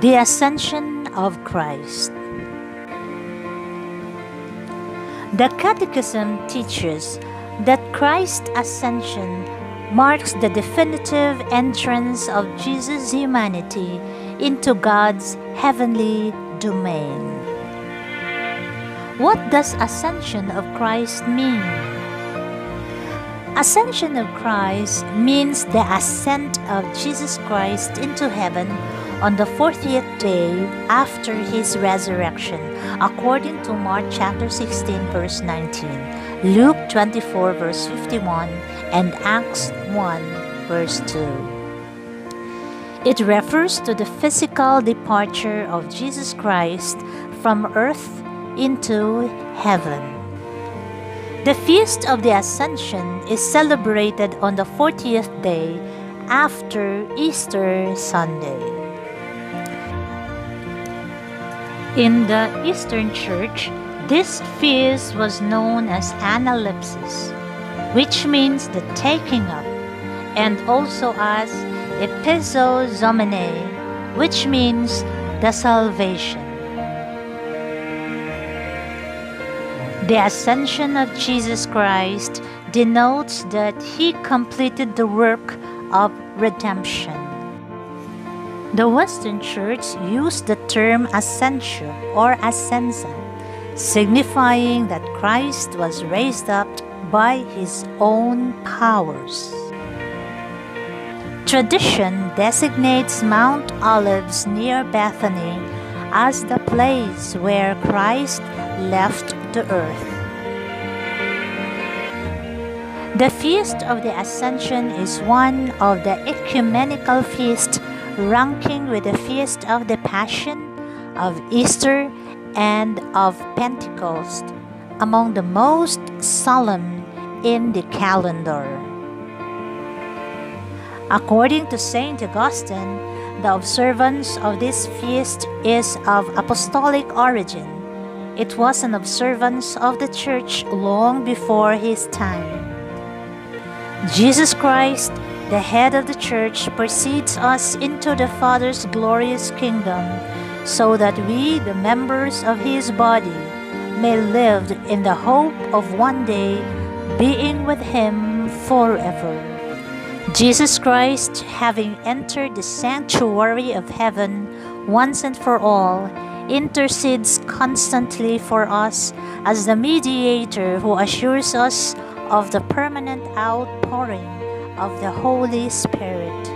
The Ascension of Christ. The Catechism teaches that Christ's ascension marks the definitive entrance of Jesus' humanity into God's heavenly domain. What does ascension of Christ mean? Ascension of Christ means the ascent of Jesus Christ into heaven on the 40th day after his resurrection, according to Mark chapter 16, verse 19, Luke 24, verse 51, and Acts 1, verse 2. It refers to the physical departure of Jesus Christ from earth into heaven. The Feast of the Ascension is celebrated on the 40th day after Easter Sunday. In the Eastern Church, this feast was known as Analepsis, which means the taking up, and also as Episozomene, which means the salvation. The ascension of Jesus Christ denotes that he completed the work of redemption. The Western Church used the term ascension or ascensa, signifying that Christ was raised up by his own powers. Tradition designates Mount Olivet near Bethany as the place where Christ left the earth. The Feast of the Ascension is one of the ecumenical feasts ranking with the feast of the Passion, of Easter, and of Pentecost, among the most solemn in the calendar. According to St. Augustine, the observance of this feast is of apostolic origin. It was an observance of the Church long before his time. Jesus Christ the head of the church precedes us into the Father's glorious kingdom, so that we, the members of his body, may live in the hope of one day being with him forever. Jesus Christ, having entered the sanctuary of heaven once and for all, intercedes constantly for us as the mediator who assures us of the permanent outpouring of the Holy Spirit.